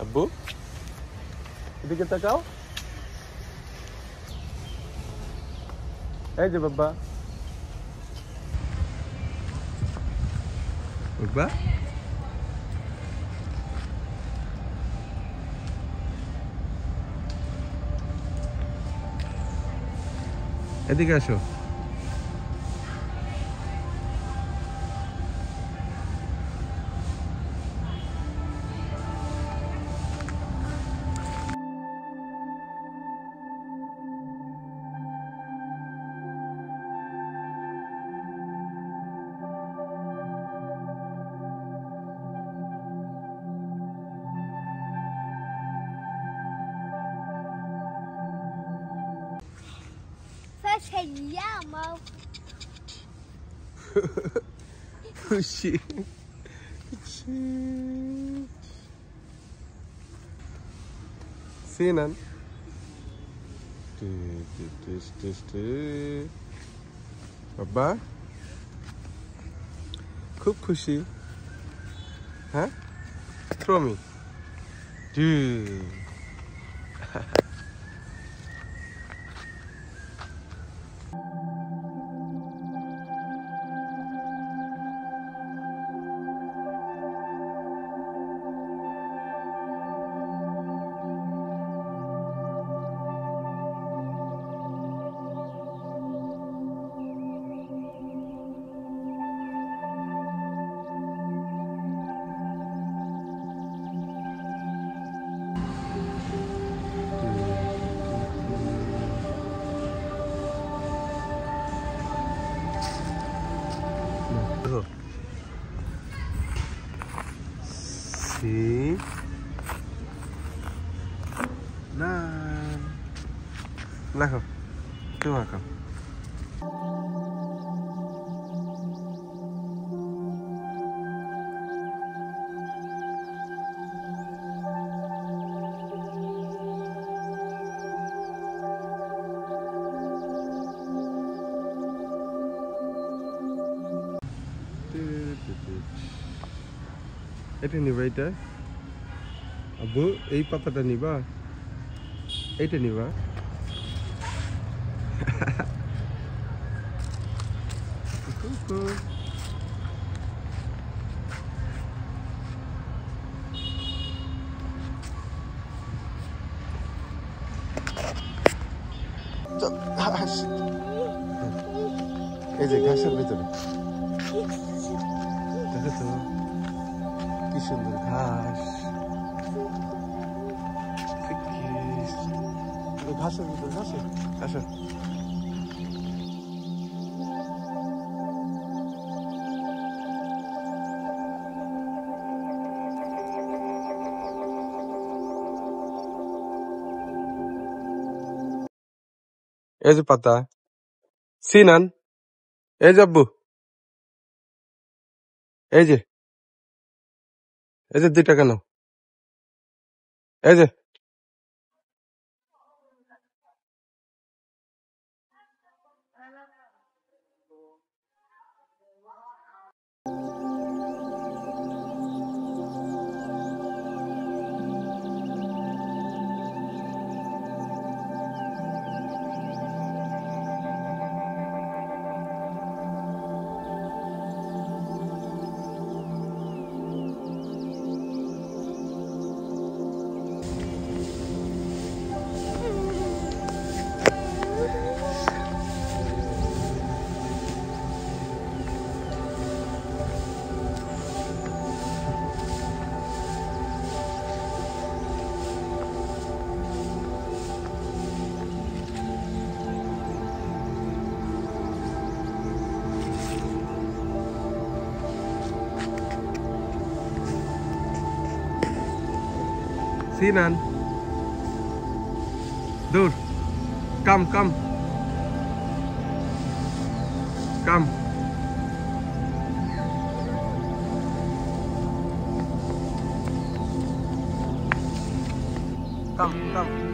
আব্বু এদিকে তাকাও এই যে বাবা বাবা এদিকে আসো Facciamo. খুশি সিনান বাবা খুব খুশি হ্যাঁ থ্রো মি এটা নিবা এটা আব্বু এই পাতাটা নিবা এইটা নিবা চল, ঘাস। এই যে ঘাসের ভিতরে দেখো তো কি সুন্দর ঘাস ঘাসের ভিতরে ঘাসে আসো এই যে পাতা সিনান এই যে আব্বু এই যে এই যে দুই টাকা নাও। এই যে Sinan. Dude, come, come. Come. Come, come.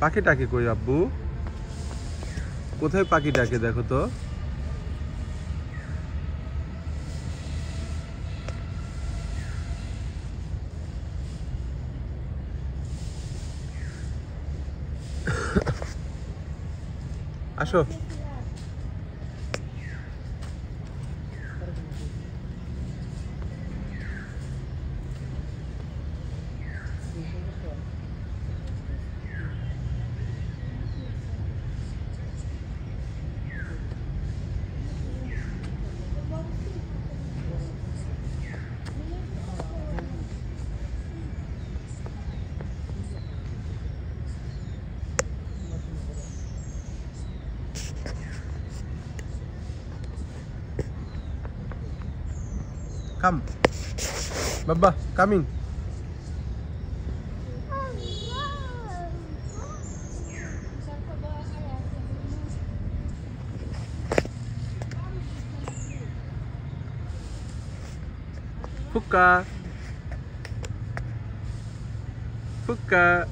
পাখি টাকি কই আব্বু? কোথায় পাখি ডাকে দেখো তো? আসো। Come. Baba, coming. Fuka. Fuka.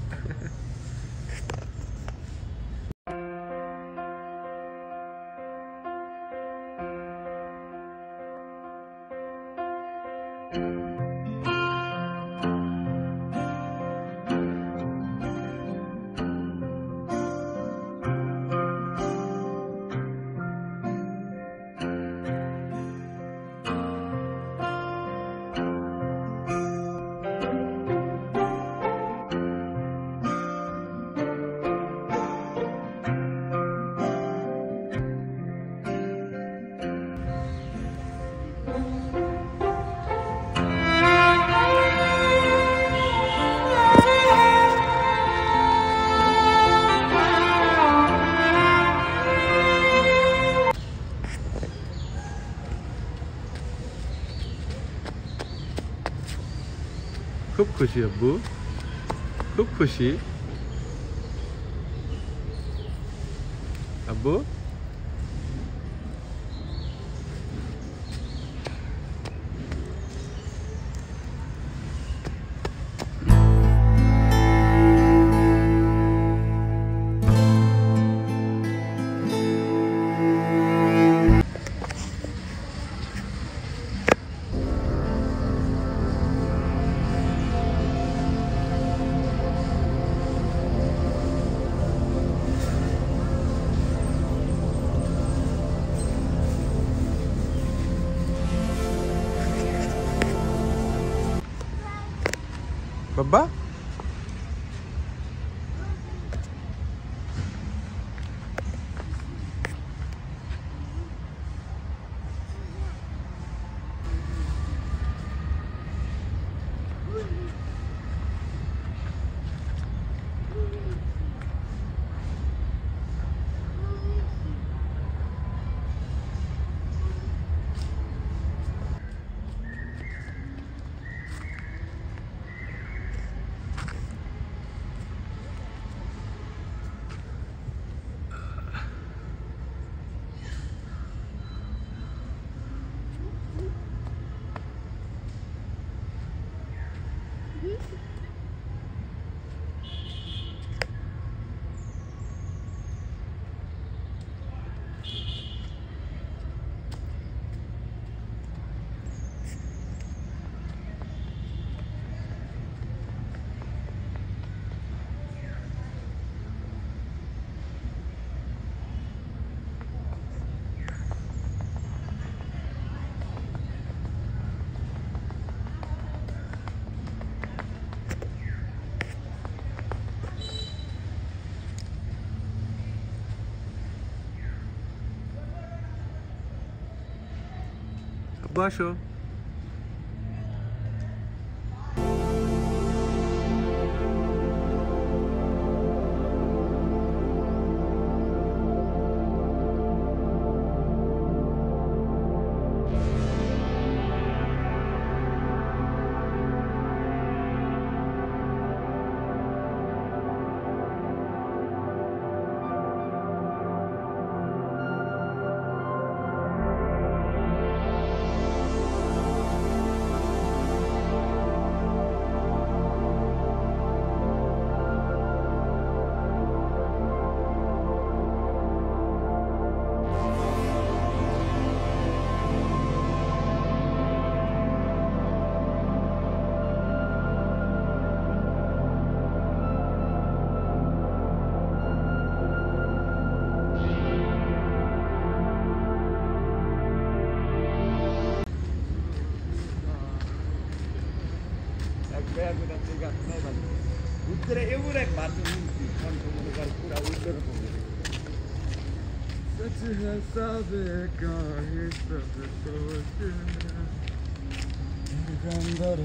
푸시야 무? 흑푸시? 아 뭐? baixou. आएको जस्तै नभन्नु उत्तर एउटै बाटो निम्ति पुरा उत्तर पुग्यो गङ्गर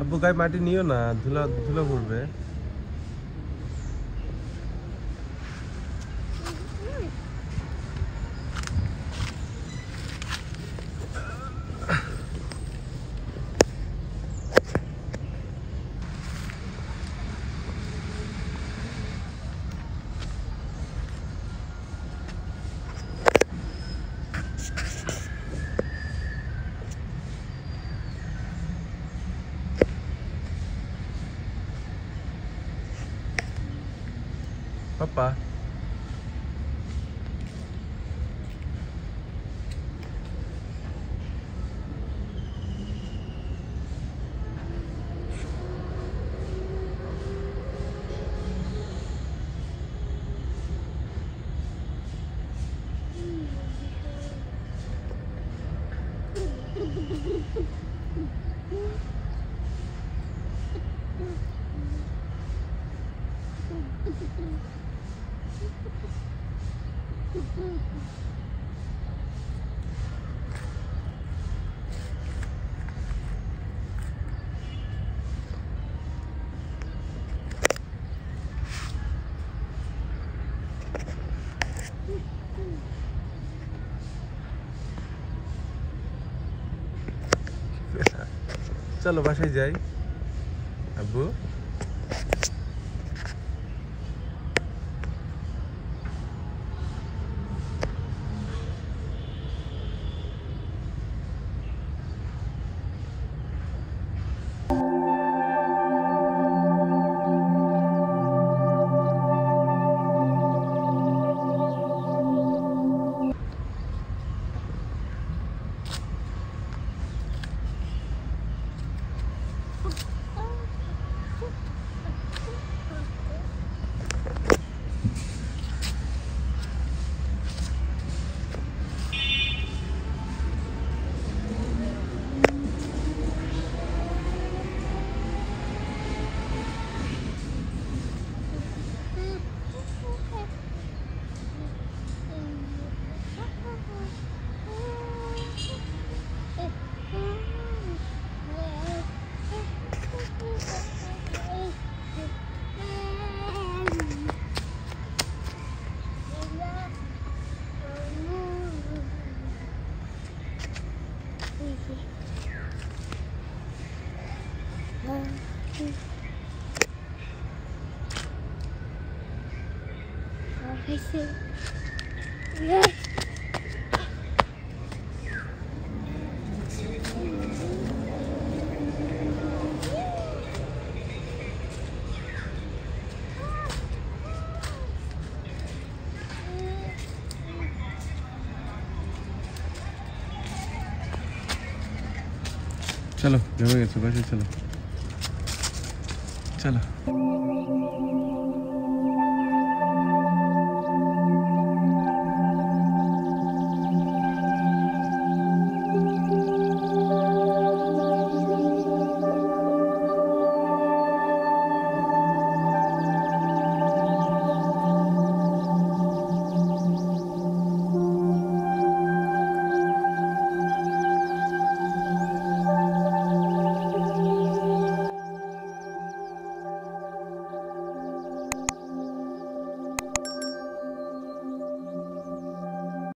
আব্বু গায়ে মাটি নিও না ধুলা ধুলা পড়বে। papá. Thank you. চলো বাসায় যাই আব্বু 회식 चलो जगह सुबह से चलो Chala.